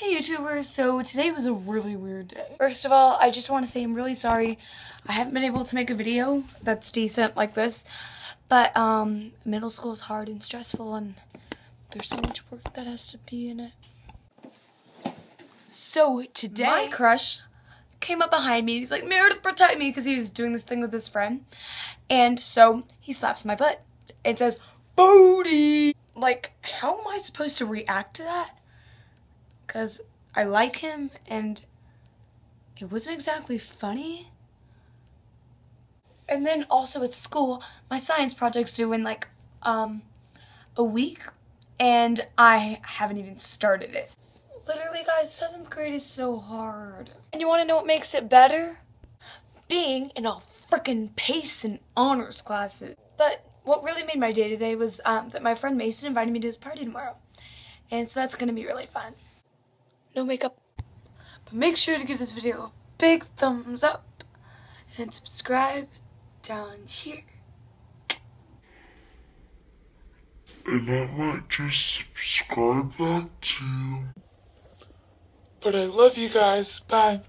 Hey YouTubers, so today was a really weird day. First of all, I just want to say I'm really sorry. I haven't been able to make a video that's decent like this. But um, middle school is hard and stressful and there's so much work that has to be in it. So today, my crush came up behind me. He's like, Meredith, protect me, because he was doing this thing with his friend. And so he slaps my butt and says, Booty! Like, how am I supposed to react to that? Because I like him and it wasn't exactly funny. And then also at school, my science project's due in like um, a week and I haven't even started it. Literally, guys, seventh grade is so hard. And you want to know what makes it better? Being in a freaking PACE and honors classes. But what really made my day today was um, that my friend Mason invited me to his party tomorrow. And so that's going to be really fun. No makeup. But make sure to give this video a big thumbs up and subscribe down here. And I might just subscribe that too. But I love you guys. Bye.